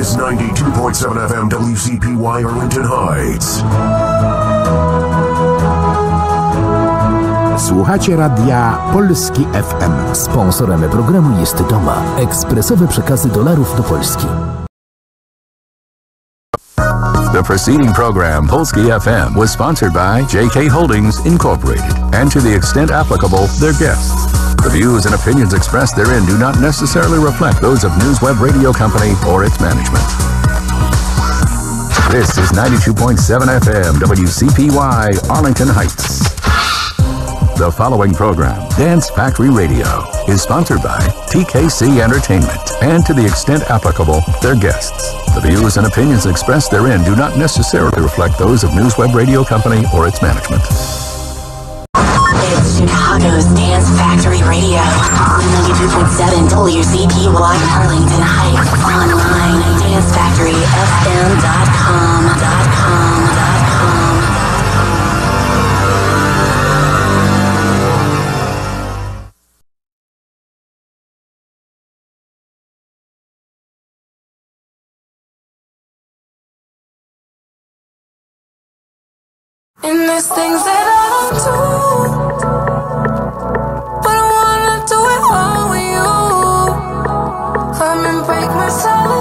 is 92.7 FM WCPY Arlington Heights. Słuchacie radia Polski FM. Sponsorem programu jest Doma. Ekspresowe przekazy dolarów do Polski. The preceding program, Polski FM, was sponsored by JK Holdings Incorporated and to the extent applicable, their guests. The views and opinions expressed therein do not necessarily reflect those of NewsWeb Radio Company or its management. This is 92.7 FM WCPY Arlington Heights. The following program, Dance Factory Radio, is sponsored by TKC Entertainment and to the extent applicable, their guests. The views and opinions expressed therein do not necessarily reflect those of NewsWeb Radio Company or its management. Radio on 92.7 WCPY Arlington Heights. Online at dancefactoryfm.com. Dot com, dot com. And there's things that I don't do break my soul.